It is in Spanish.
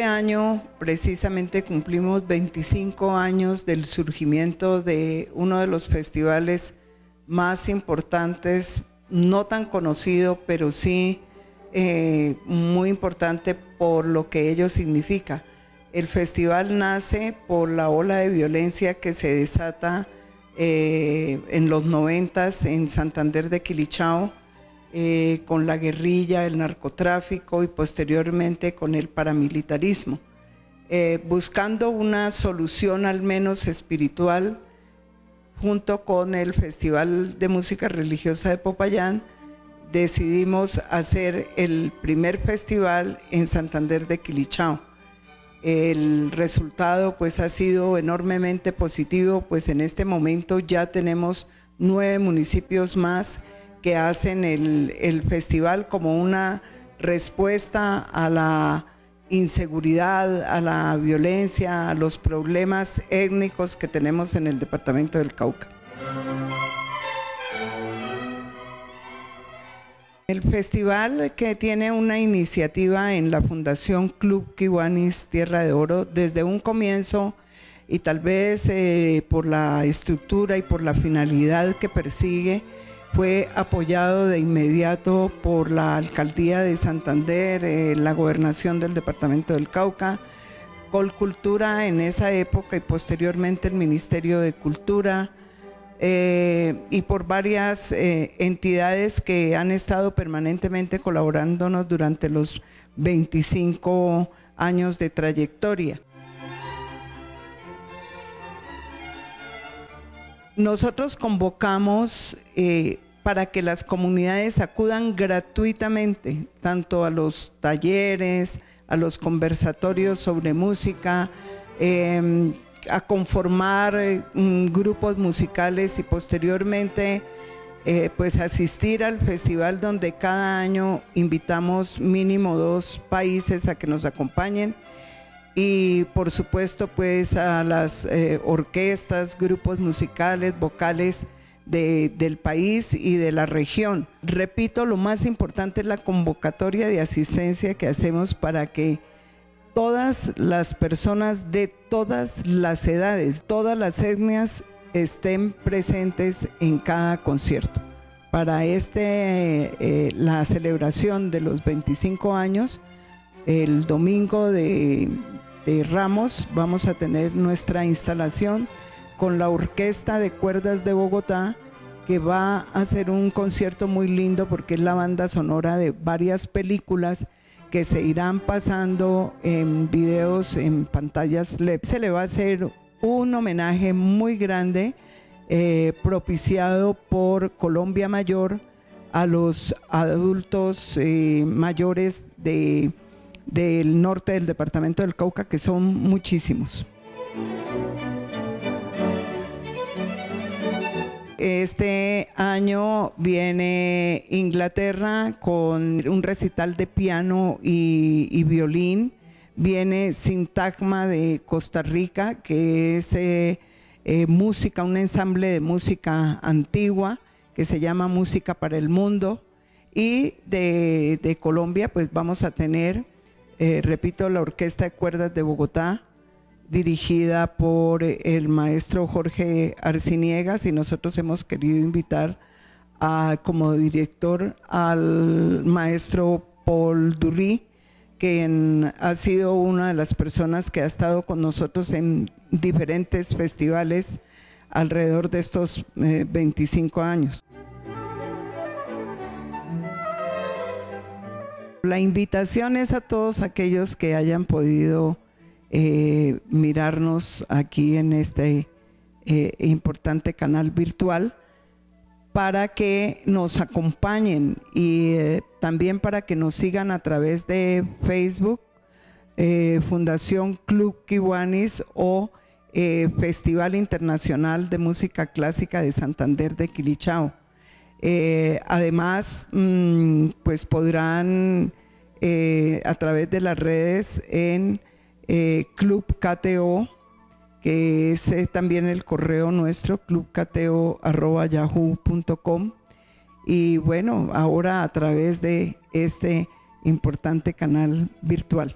Este año precisamente cumplimos 25 años del surgimiento de uno de los festivales más importantes, no tan conocido, pero sí eh, muy importante por lo que ello significa. El festival nace por la ola de violencia que se desata eh, en los noventas en Santander de Quilichao, eh, con la guerrilla, el narcotráfico y posteriormente con el paramilitarismo, buscando una solución al menos espiritual junto con el Festival de Música Religiosa de Popayán, decidimos hacer el primer festival en Santander de Quilichao. El resultado pues ha sido enormemente positivo, pues en este momento ya tenemos nueve municipios más que hacen el, el festival como una respuesta a la inseguridad, a la violencia, a los problemas étnicos que tenemos en el departamento del Cauca. El festival que tiene una iniciativa en la Fundación Club Kiwanis Tierra de Oro desde un comienzo y tal vez eh, por la estructura y por la finalidad que persigue, fue apoyado de inmediato por la Alcaldía de Santander, eh, la Gobernación del Departamento del Cauca, Colcultura en esa época y posteriormente el Ministerio de Cultura, eh, y por varias eh, entidades que han estado permanentemente colaborándonos durante los 25 años de trayectoria. Nosotros convocamos eh, para que las comunidades acudan gratuitamente, tanto a los talleres, a los conversatorios sobre música, em, a conformar eh, grupos musicales y posteriormente eh, pues asistir al festival donde cada año invitamos mínimo dos países a que nos acompañen y por supuesto pues a las eh, orquestas, grupos musicales, vocales del país y de la región. Repito, lo más importante es la convocatoria de asistencia que hacemos para que todas las personas de todas las edades, todas las etnias estén presentes en cada concierto. Para este, eh, la celebración de los 25 años, el domingo de, de Ramos vamos a tener nuestra instalación con la Orquesta de Cuerdas de Bogotá, que va a hacer un concierto muy lindo porque es la banda sonora de varias películas que se irán pasando en videos en pantallas LED. Se le va a hacer un homenaje muy grande eh, propiciado por Colombia Mayor a los adultos eh, mayores de, del norte del departamento del Cauca, que son muchísimos. Este año viene Inglaterra con un recital de piano y, violín. Viene Sintagma de Costa Rica, que es eh, eh, música, un ensamble de música antigua que se llama Música para el Mundo. Y de, Colombia, pues vamos a tener, eh, repito, la Orquesta de Cuerdas de Bogotá, dirigida por el maestro Jorge Arciniegas y nosotros hemos querido invitar a, como director al maestro Paul Dury, quien ha sido una de las personas que ha estado con nosotros en diferentes festivales alrededor de estos 25 eh, años. La invitación es a todos aquellos que hayan podido eh, mirarnos aquí en este eh, importante canal virtual para que nos acompañen y eh, también para que nos sigan a través de Facebook, Fundación Club Kiwanis o Festival Internacional de Música Clásica de Santander de Quilichao. Además, mm, pues podrán a través de las redes en eh, Club KTO, que es eh, también el correo nuestro, clubkto.yahoo.com. Y bueno, ahora a través de este importante canal virtual.